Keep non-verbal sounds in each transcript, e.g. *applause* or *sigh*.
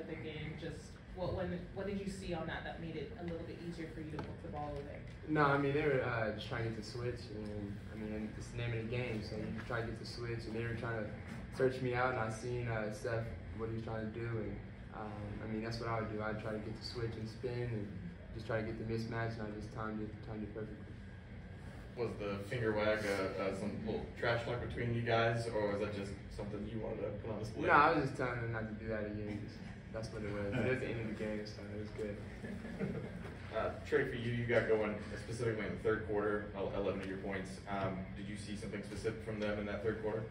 of the game, just what when what did you see on that that made it a little bit easier for you to put the ball away? No, I mean they were uh, just trying to get the switch, and I mean it's the name of the game, so you try to get the switch, and they were trying to search me out, and I seen uh, Steph what he was trying to do, and um, I mean that's what I would do. I'd try to get the switch and spin, and just try to get the mismatch, and I just timed it, timed it perfectly. Was the finger wag uh, uh, some little trash talk between you guys, or was that just something you wanted to put on display? No, I was just telling them not to do that again. That's what it was. But it was the end of the game, so it was good. *laughs* Uh, Trae, for you, you got going specifically in the third quarter, 11 of your points. Um, did you see something specific from them in that third quarter?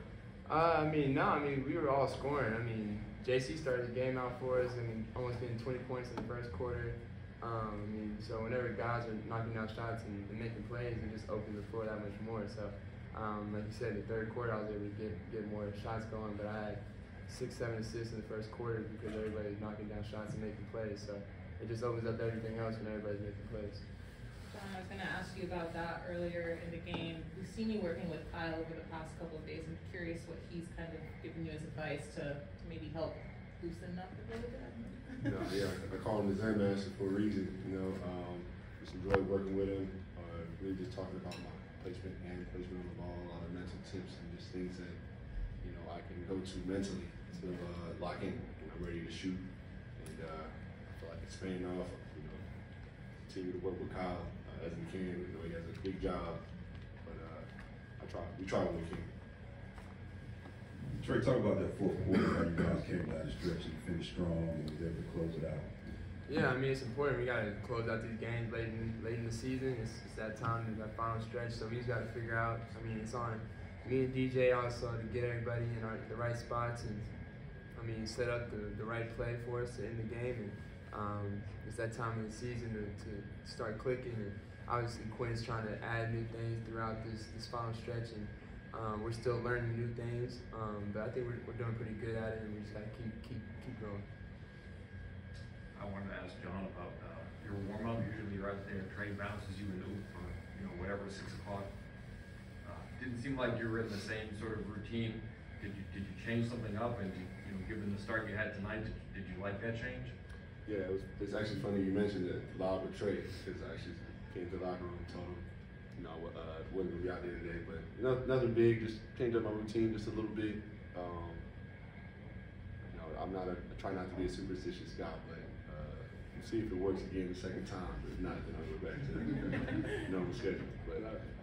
Uh, I mean, no, I mean, we were all scoring. I mean, JC started the game out for us and almost getting 20 points in the first quarter. Um, I mean, so whenever guys are knocking down shots and, and making plays, it just opens the floor that much more. So, um, like you said, in the third quarter, I was able to get, get more shots going, but I six, seven assists in the first quarter because everybody's knocking down shots and making plays. So it just opens up everything else when everybody's making plays. John, I was going to ask you about that earlier in the game. We've seen you working with Kyle over the past couple of days. I'm curious what he's kind of given you as advice to, to maybe help loosen up a little bit. you know, yeah, I call him the Zen Master for a reason. You know, um, just enjoy working with him. Uh, really just talking about my placement and placement on the ball, a lot of mental tips and just things that you know I can go to mentally to uh, lock in. And I'm ready to shoot, and uh, I feel like it's paying off. You know, continue to work with Kyle uh, as we can. You know, he has a big job, but uh, I try. We try when we can. Trae, talk about that fourth quarter, how you guys came down the stretch and finished strong and was able to close it out. Yeah, I mean it's important. We gotta close out these games late in late in the season. It's, it's that time, that final stretch. So we just gotta figure out. I mean, it's on me and DJ also to get everybody in our, the right spots and I mean set up the, the right play for us to end the game. And um, it's that time of the season to, to start clicking. And obviously Quin's trying to add new things throughout this this final stretch and. Um, we're still learning new things, um, but I think we're, we're doing pretty good at it, and we just gotta keep keep keep going. I wanted to ask John about uh, your warm up. Usually, right there, Trae bounces you into for you know whatever six o'clock. Uh, didn't seem like you were in the same sort of routine. Did you did you change something up? And you know, given the start you had tonight, did, you like that change? Yeah, it was, it's actually funny you mentioned it live with because I actually came to the locker room and told him, you know, uh, wasn't gonna be out there today, but you know, nothing big, just changed up my routine just a little bit. Um, you know, I'm not a, I try not to be a superstitious guy, but uh, see if it works again the second time. If not, then I'll go back to the *laughs* normal schedule. But uh,